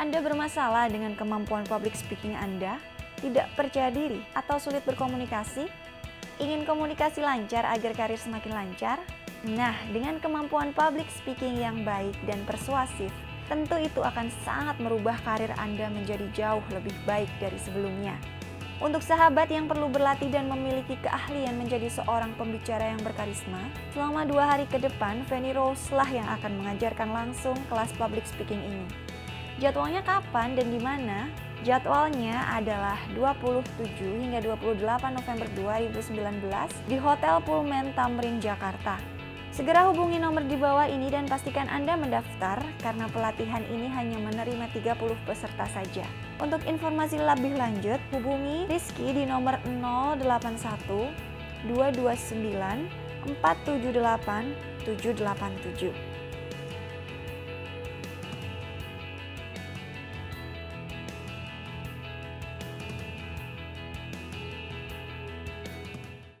Anda bermasalah dengan kemampuan public speaking Anda, tidak percaya diri, atau sulit berkomunikasi? Ingin komunikasi lancar agar karir semakin lancar? Nah, dengan kemampuan public speaking yang baik dan persuasif, tentu itu akan sangat merubah karir Anda menjadi jauh lebih baik dari sebelumnya. Untuk sahabat yang perlu berlatih dan memiliki keahlian menjadi seorang pembicara yang berkarisma, selama dua hari ke depan, Fanny Rose lah yang akan mengajarkan langsung kelas public speaking ini. Jadwalnya kapan dan di mana? Jadwalnya adalah 27 hingga 28 November 2019 di Hotel Pullman Tamrin, Jakarta. Segera hubungi nomor di bawah ini dan pastikan Anda mendaftar karena pelatihan ini hanya menerima 30 peserta saja. Untuk informasi lebih lanjut, hubungi Rizky di nomor 081 229 478 787.